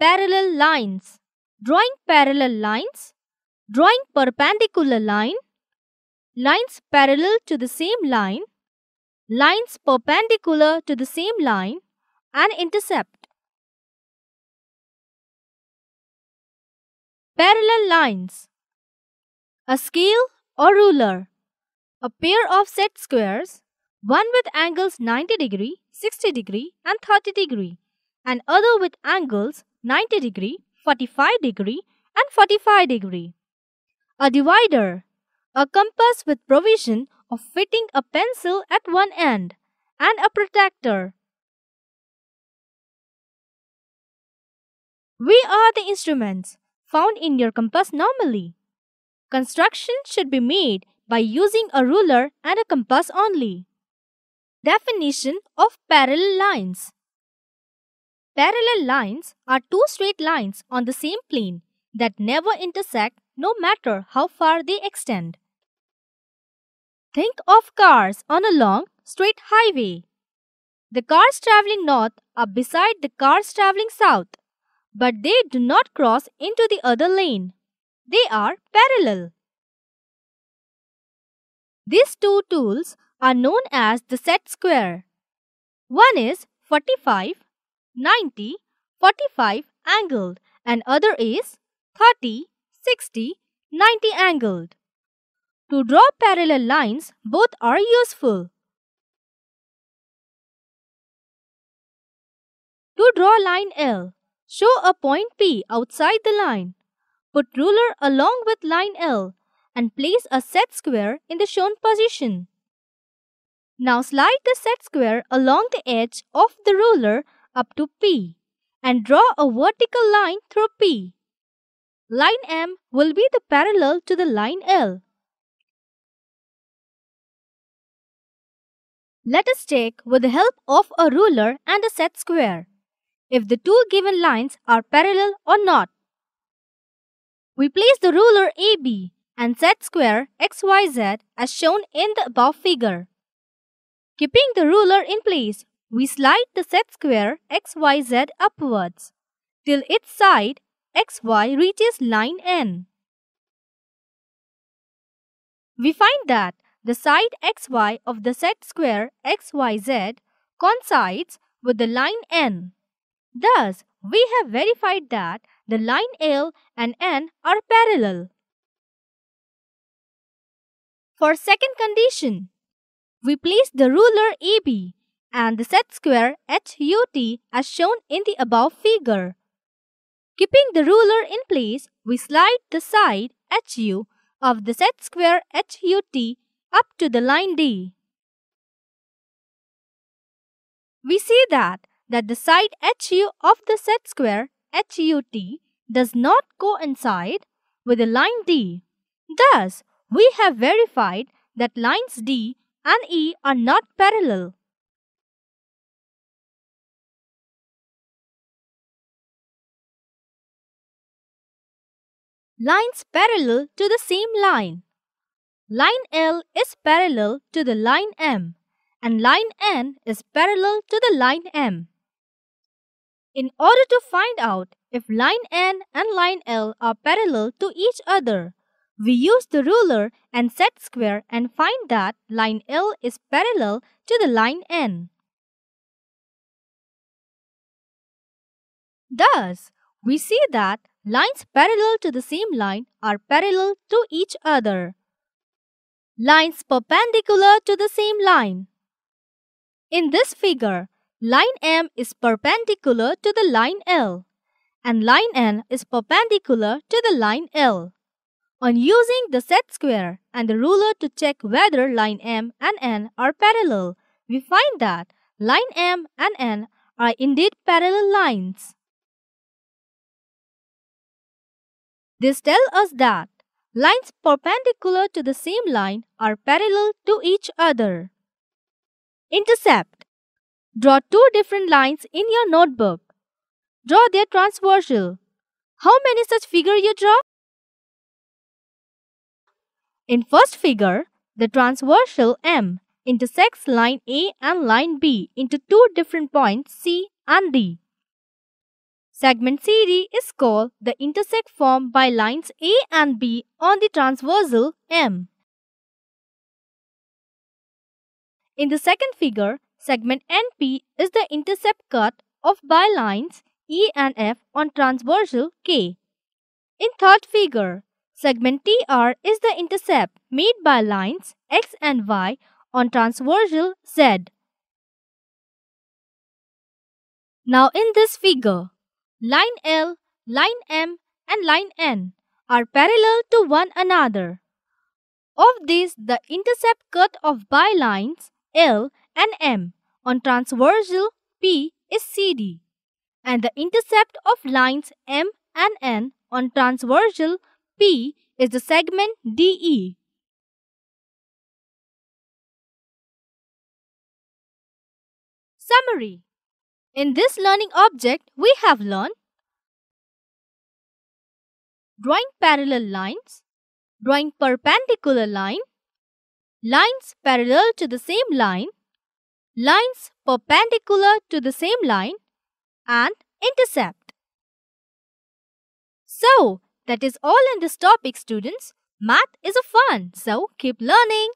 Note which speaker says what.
Speaker 1: Parallel lines. Drawing parallel lines. Drawing perpendicular line. Lines parallel to the same line. Lines perpendicular to the same line and intercept. Parallel lines. A scale or ruler. A pair of set squares, one with angles 90 degree, 60 degree and 30 degree and other with angles 90 degree, 45 degree and 45 degree. A divider. A compass with provision of fitting a pencil at one end and a protractor. We are the instruments found in your compass normally. Construction should be made by using a ruler and a compass only. Definition of parallel lines Parallel lines are two straight lines on the same plane that never intersect no matter how far they extend. Think of cars on a long, straight highway. The cars traveling north are beside the cars traveling south, but they do not cross into the other lane. They are parallel. These two tools are known as the set square. One is 45, 90, 45 angled and other is 30, 60, 90 angled. To draw parallel lines, both are useful. To draw line L, show a point P outside the line. Put ruler along with line L and place a set square in the shown position. Now slide the set square along the edge of the ruler up to P and draw a vertical line through P. Line M will be the parallel to the line L. Let us check with the help of a ruler and a set square if the two given lines are parallel or not. We place the ruler AB and set square XYZ as shown in the above figure. Keeping the ruler in place, we slide the set square XYZ upwards till its side XY reaches line N. We find that the side XY of the set square XYZ coincides with the line N. Thus, we have verified that the line L and N are parallel. For second condition, we place the ruler AB and the set square HUT as shown in the above figure. Keeping the ruler in place, we slide the side HU of the set square HUT up to the line D. We see that, that the side HU of the set square HUT does not coincide with the line D. Thus, we have verified that lines D and E are not parallel. Lines parallel to the same line. Line L is parallel to the line M and line N is parallel to the line M. In order to find out if line N and line L are parallel to each other, we use the ruler and set square and find that line L is parallel to the line N. Thus, we see that lines parallel to the same line are parallel to each other. Lines perpendicular to the same line. In this figure, line M is perpendicular to the line L and line N is perpendicular to the line L. On using the set square and the ruler to check whether line M and N are parallel, we find that line M and N are indeed parallel lines. This tells us that lines perpendicular to the same line are parallel to each other. Intercept. Draw two different lines in your notebook. Draw their transversal. How many such figure you draw? In first figure, the transversal M intersects line A and line B into two different points C and D. Segment CD is called the intercept formed by lines A and B on the transversal M. In the second figure, segment NP is the intercept cut of bylines E and F on transversal K. In third figure, segment TR is the intercept made by lines X and Y on transversal Z. Now in this figure, line L, line M and line N are parallel to one another. Of these, the intercept cut of bylines L and M on transversal P is CD and the intercept of lines M and N on transversal P is the segment DE. Summary in this learning object, we have learned drawing parallel lines, drawing perpendicular line, lines parallel to the same line, lines perpendicular to the same line, and intercept. So, that is all in this topic students. Math is a fun, so keep learning.